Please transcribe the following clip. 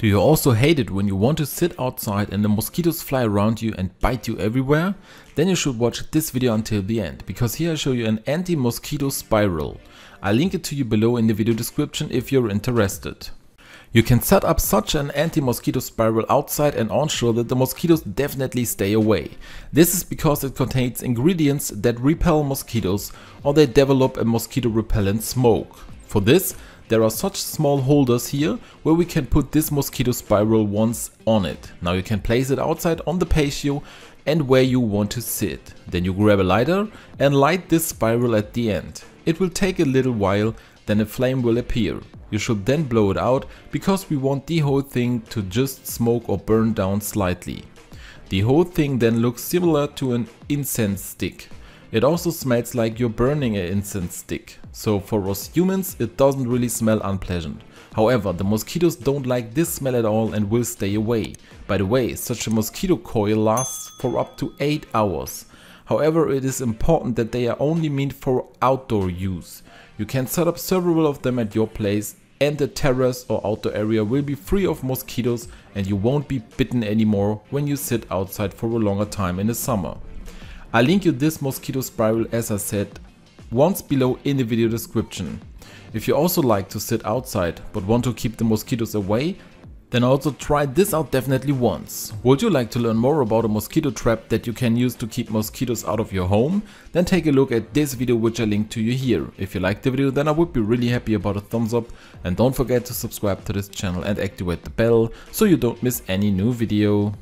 Do you also hate it when you want to sit outside and the mosquitoes fly around you and bite you everywhere? Then you should watch this video until the end, because here I show you an anti-mosquito spiral. I'll link it to you below in the video description if you're interested. You can set up such an anti-mosquito spiral outside and ensure that the mosquitoes definitely stay away. This is because it contains ingredients that repel mosquitoes or they develop a mosquito repellent smoke. For this, there are such small holders here where we can put this mosquito spiral once on it. Now you can place it outside on the patio and where you want to sit. Then you grab a lighter and light this spiral at the end. It will take a little while, then a flame will appear. You should then blow it out because we want the whole thing to just smoke or burn down slightly. The whole thing then looks similar to an incense stick. It also smells like you're burning an incense stick, so for us humans it doesn't really smell unpleasant. However, the mosquitoes don't like this smell at all and will stay away. By the way, such a mosquito coil lasts for up to 8 hours. However, it is important that they are only meant for outdoor use. You can set up several of them at your place and the terrace or outdoor area will be free of mosquitoes and you won't be bitten anymore when you sit outside for a longer time in the summer. I'll link you this mosquito spiral as I said once below in the video description. If you also like to sit outside but want to keep the mosquitoes away, then also try this out definitely once. Would you like to learn more about a mosquito trap that you can use to keep mosquitoes out of your home? Then take a look at this video which I linked to you here. If you liked the video then I would be really happy about a thumbs up and don't forget to subscribe to this channel and activate the bell so you don't miss any new video.